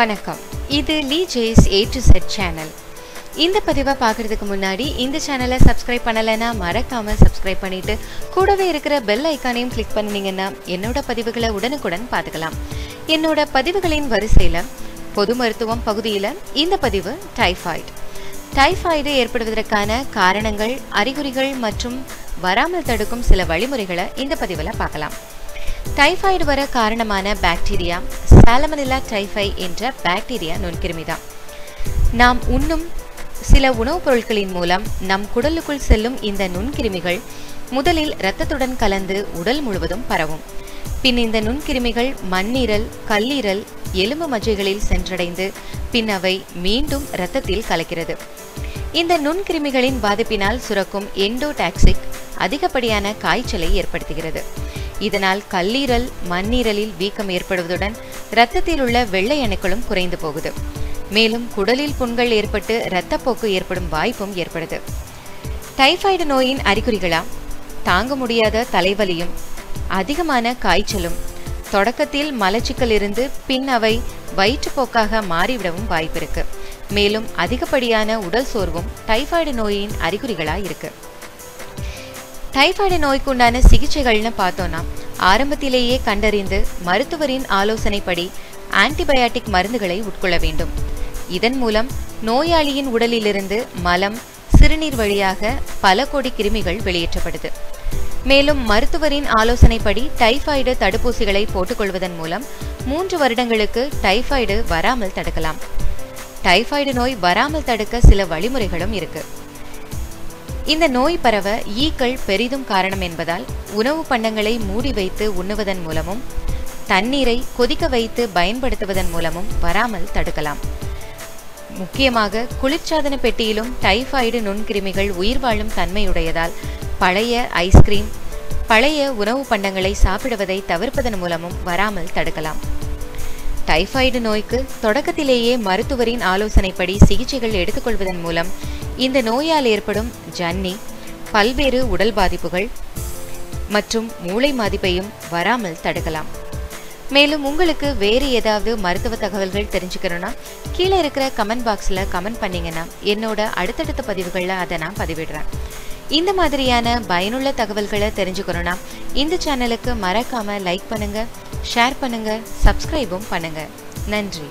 வணக்கம். இது லீ ஜேஸ் A to Z channel இந்த பதிவை பார்க்குறதுக்கு முன்னாடி இந்த சேனலை சப்ஸ்கிரைப் பண்ணலைன்னா மறக்காமல் சப்ஸ்கிரைப் பண்ணிவிட்டு கூடவே இருக்கிற பெல் ஐக்கானையும் கிளிக் பண்ணினீங்கன்னா என்னோட பதிவுகளை உடனுக்குடன் பார்த்துக்கலாம். என்னோட பதிவுகளின் வரிசையில் பொது மருத்துவம் பகுதியில் இந்த பதிவு டைஃபாய்டு டைஃபாய்டு ஏற்படுவதற்கான காரணங்கள் அறிகுறிகள் மற்றும் வராமல் தடுக்கும் சில வழிமுறைகளை இந்த பதிவில் பார்க்கலாம். டைஃபாய்டு வர காரணமான பாக்டீரியா சாலமனிலா டைஃபை என்ற பாக்டீரியா நுண்கிருமி தான் நாம் உண்ணும் சில உணவுப் பொருட்களின் மூலம் நம் குடலுக்குள் செல்லும் இந்த நுண்கிருமிகள் முதலில் இரத்தத்துடன் கலந்து உடல் முழுவதும் பரவும். பின் இந்த நுண்கிருமிகள் மண்ணீரல் கல்லீரல் எலும்பு மஜ்ஜைகளில் சென்றடைந்து பின் அவை மீண்டும் இரத்தத்தில் கலக்கிறது. இந்த நுண்கிருமிகளின் பாதிப்பினால் சுரக்கும் எண்டோடாக்சிக் அதிகப்படியான காய்ச்சலை ஏற்படுத்துகிறது. இதனால் கல்லீரல் மண்ணீரலில் வீக்கம் ஏற்படுவதுடன் இரத்தத்தில் உள்ள வெள்ளை அணுக்களும் குறைந்து போகுது. மேலும் குடலில் புண்கள் ஏற்பட்டு இரத்தப்போக்கு ஏற்படும் வாய்ப்பும் ஏற்படுது. டைஃபாய்டு நோயின் அறிகுறிகளா தாங்க முடியாத தலைவலியும் அதிகமான காய்ச்சலும் தொடக்கத்தில் மலச்சிக்கல் இருந்து பின் அவை வயிற்றுப்போக்காக மாறிவிடவும் வாய்ப்பிருக்கு. மேலும் அதிகப்படியான உடல் சோர்வும் டைஃபாய்டு நோயின் அறிகுறிகளாக இருக்கு. டைஃபாய்டு நோய்க்குண்டான சிகிச்சைகள்னு பார்த்தோன்னா ஆரம்பத்திலேயே கண்டறிந்து மருத்துவரின் ஆலோசனைப்படி ஆன்டிபயாட்டிக் மருந்துகளை உட்கொள்ள வேண்டும். இதன் மூலம் நோயாளியின் உடலிலிருந்து மலம் சிறுநீர் வழியாக பல கோடி கிருமிகள் வெளியேற்றப்படுது. மேலும் மருத்துவரின் ஆலோசனைப்படி டைஃபாய்டு தடுப்பூசிகளை போட்டுக்கொள்வதன் மூலம் மூன்று வருடங்களுக்கு டைஃபாய்டு வராமல் தடுக்கலாம். டைஃபாய்டு நோய் வராமல் தடுக்க சில வழிமுறைகளும் இருக்குது இந்த நோய் பரவ ஈக்கள் பெரிதும் காரணம் என்பதால் உணவு பண்டங்களை மூடி வைத்து உண்ணுவதன் மூலமும் தண்ணீரை கொதிக்க வைத்து பயன்படுத்துவதன் மூலமும் வராமல் தடுக்கலாம். முக்கியமாக குளிர்சாதன பெட்டியிலும் டைபாய்டு நுண்கிருமிகள் உயிர் வாழும் தன்மையுடையதால் பழைய ஐஸ்கிரீம் பழைய உணவு பண்டங்களை சாப்பிடுவதை தவிர்ப்பதன் மூலமும் வராமல் தடுக்கலாம். டைபாய்டு நோய்க்கு தொடக்கத்திலேயே மருத்துவரின் ஆலோசனைப்படி சிகிச்சைகள் எடுத்துக்கொள்வதன் மூலம் இந்த நோயால் ஏற்படும் ஜன்னி பல்வேறு உடல் பாதிப்புகள் மற்றும் மூளை பாதிப்பையும் வராமல் தடுக்கலாம். மேலும் உங்களுக்கு வேறு ஏதாவது மருத்துவ தகவல்கள் தெரிஞ்சுக்கணும்னா கீழே இருக்கிற கமெண்ட் பாக்ஸில் கமெண்ட் பண்ணிங்கன்னா என்னோட அடுத்தடுத்த பதிவுகளில் அதை நான் பதிவிடுறேன். இந்த மாதிரியான பயனுள்ள தகவல்களை தெரிஞ்சுக்கணும்னா இந்த சேனலுக்கு மறக்காமல் லைக் பண்ணுங்கள் ஷேர் பண்ணுங்கள் சப்ஸ்கிரைபும் பண்ணுங்கள் நன்றி.